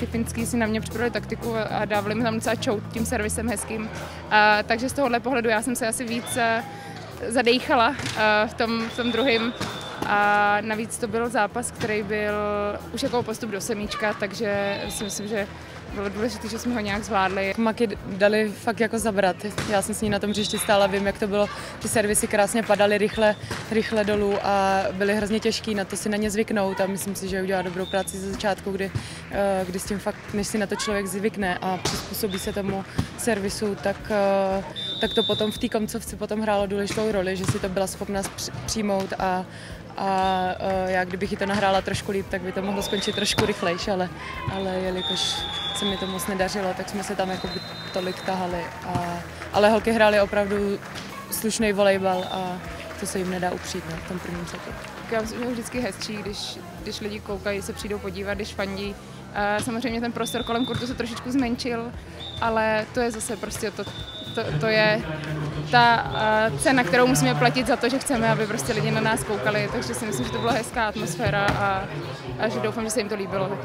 ty finský si na mě připravili taktiku a dávali mi tam docela čout tím servisem hezkým. A, takže z tohohle pohledu já jsem se asi víc zadejchala v tom, v tom druhém. A navíc to byl zápas, který byl už jako postup do semíčka, takže si myslím, že bylo důležité, že jsme ho nějak zvládli. Maky dali fakt jako zabrat. Já jsem s ní na tom hřišti stála, vím, jak to bylo. Ty servisy krásně padaly rychle, rychle dolů a byly hrozně těžký na to si na ně zvyknout a myslím si, že udělá dobrou práci ze začátku, kdy, eh, kdy s tím fakt, než si na to člověk zvykne a přizpůsobí se tomu servisu, tak, eh, tak to potom v té koncovce potom hrálo důležitou roli, že si to byla schopna přijmout a, a eh, já kdybych ji to nahrála trošku líp, tak by to mohlo skončit trošku rychlejší, ale, ale jelikož se mi to moc nedařilo, tak jsme se tam jako tolik tahali. A, ale holky hrály opravdu slušný volejbal a to se jim nedá upřít ne, v tom prvním setu. Já myslím, že je vždycky hezčí, když, když lidi koukají, se přijdou podívat, když fandí. A samozřejmě ten prostor kolem kurtu se trošičku zmenšil, ale to je zase prostě to, to, to je ta uh, cena, kterou musíme platit za to, že chceme, aby prostě lidi na nás koukali, takže si myslím, že to byla hezká atmosféra a, a že doufám, že se jim to líbilo.